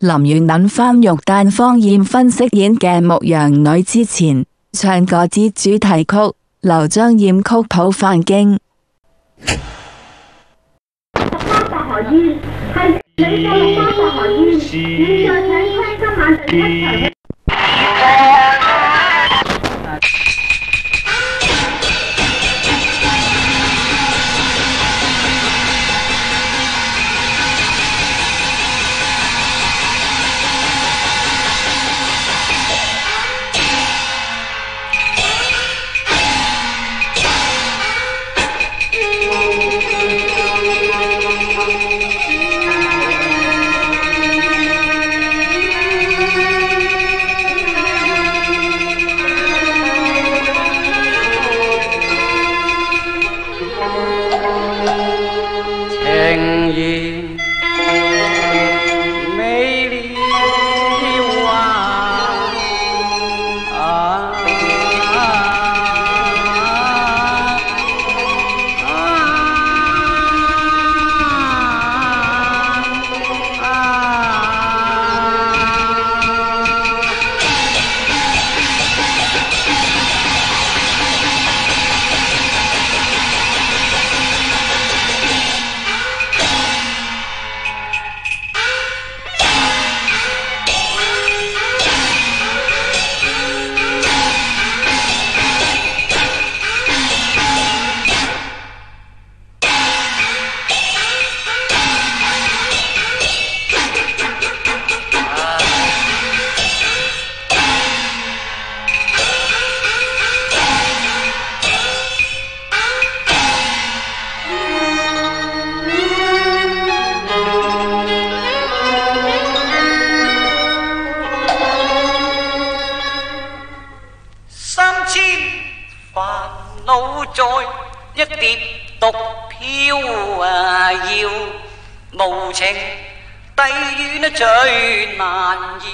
林遠諗翻玉丹方艳芬飾演嘅牧羊女之前，唱过支主题曲《刘张艳曲譜梵經》。一碟独飘啊摇无情低怨呢最难要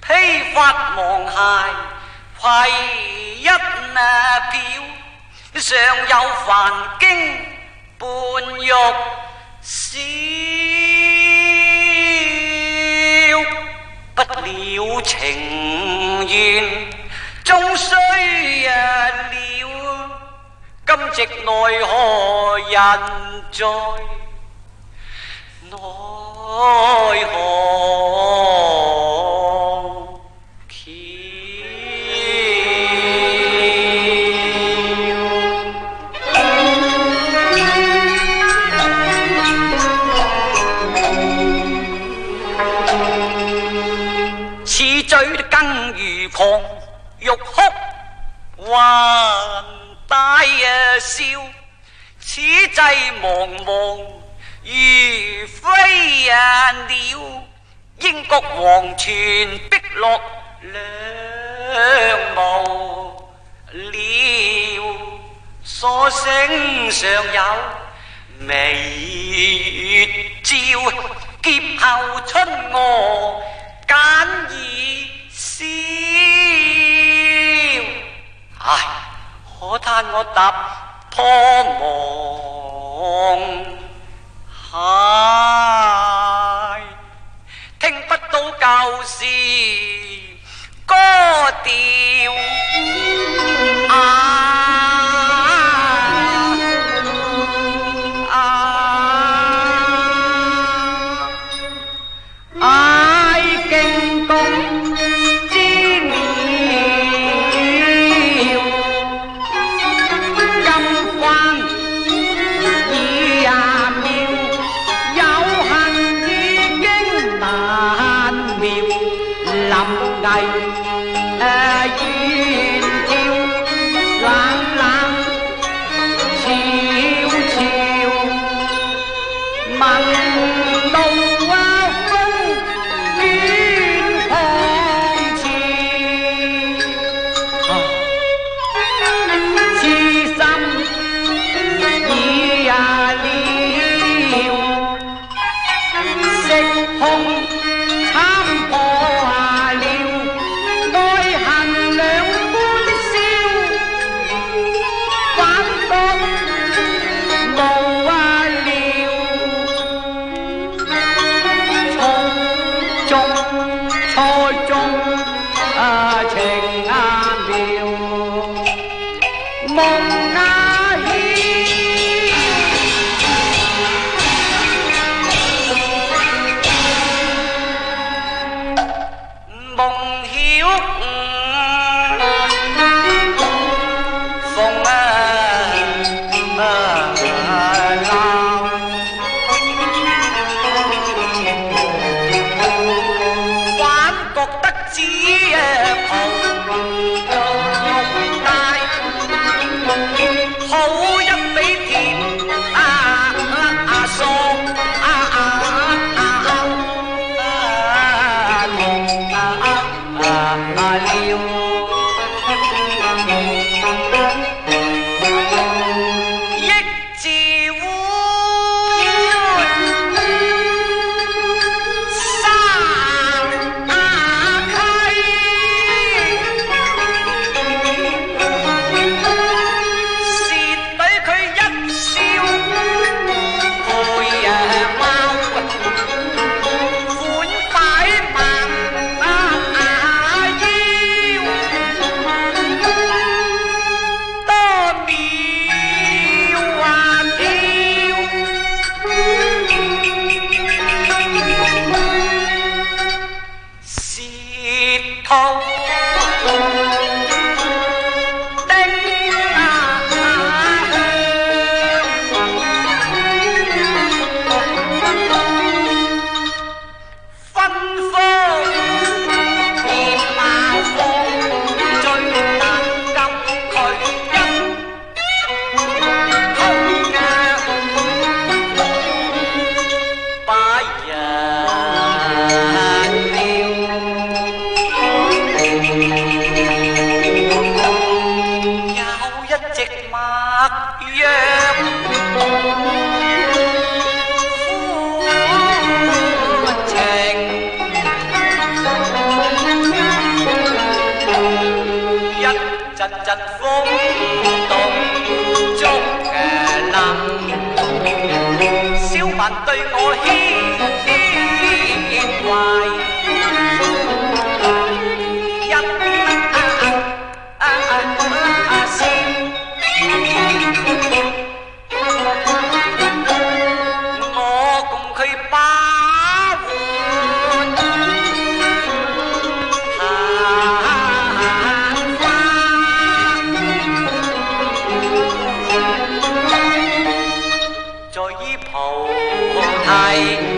披发忙鞋携一啊表尚有梵经半玉笑不了情愿终须啊今夕奈何人在？奈何飛啊鳥，英國皇權逼落兩無了，所聲尚有。微月照，劫後春娥簡已消。唉，可叹我踏破芒 se contigo. 风 아. 小民对我谦。I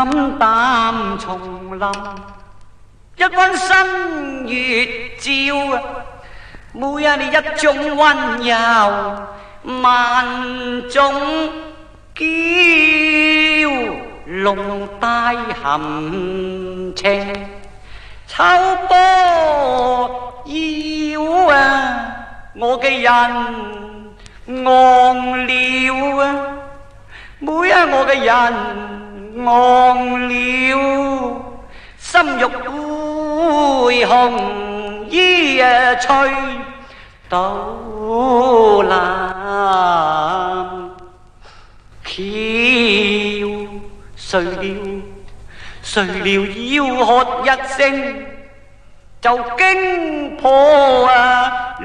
暗淡丛林，一弯新月照啊！每日一种温柔万种娇，龙带含情，秋波摇啊！我嘅人昂了啊！每日我嘅人。忘了，心欲杯红衣啊吹到南，桥碎了，碎了要喝一声，就惊破了，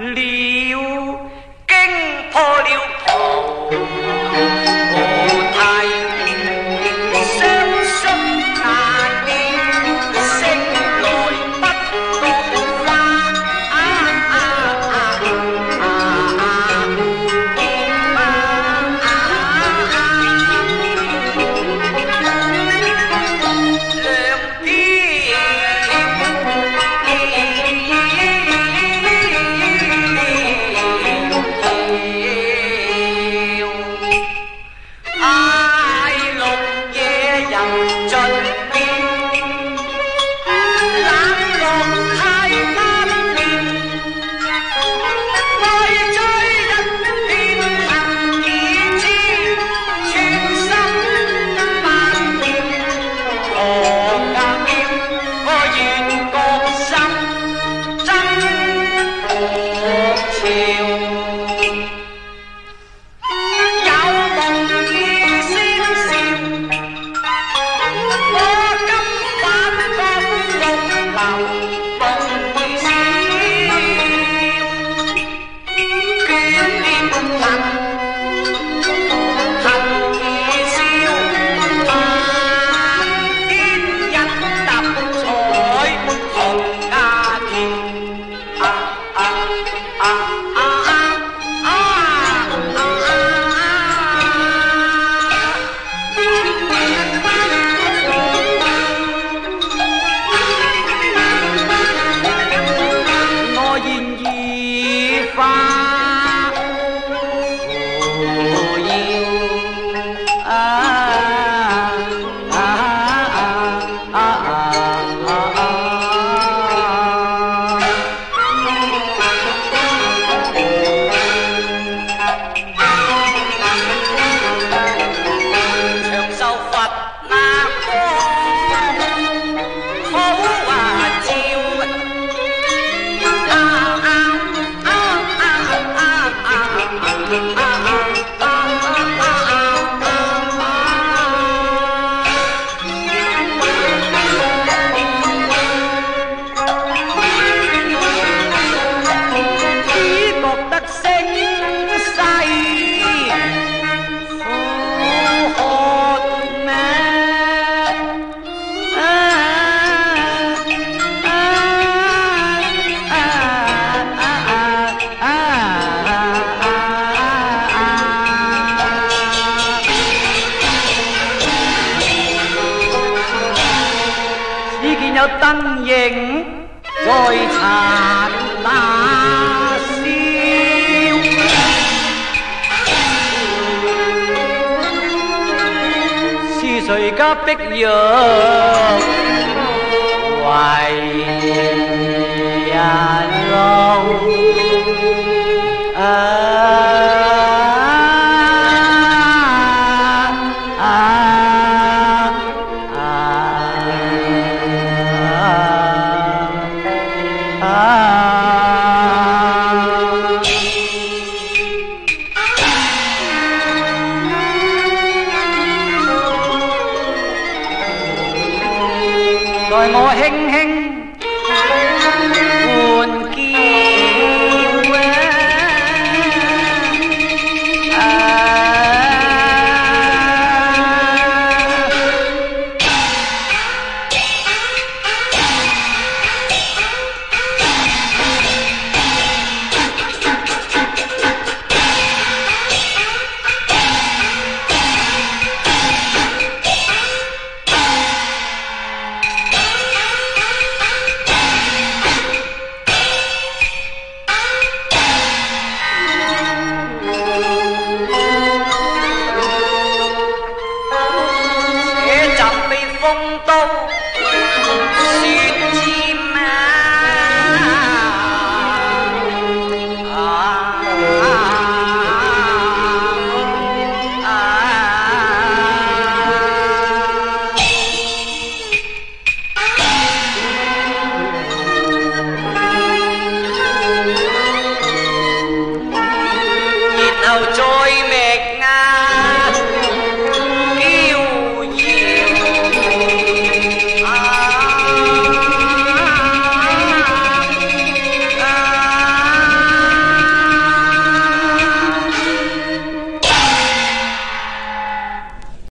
灯影在残那笑，是谁家碧玉为